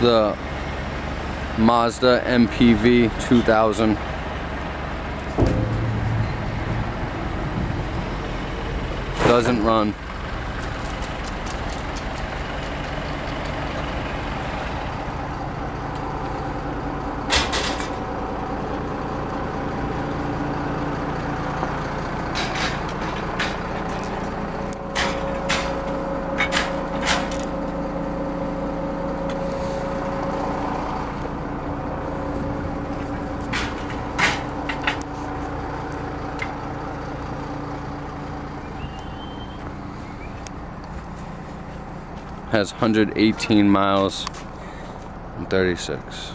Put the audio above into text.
the Mazda MPV 2000. Doesn't run. Has 118 miles and 36.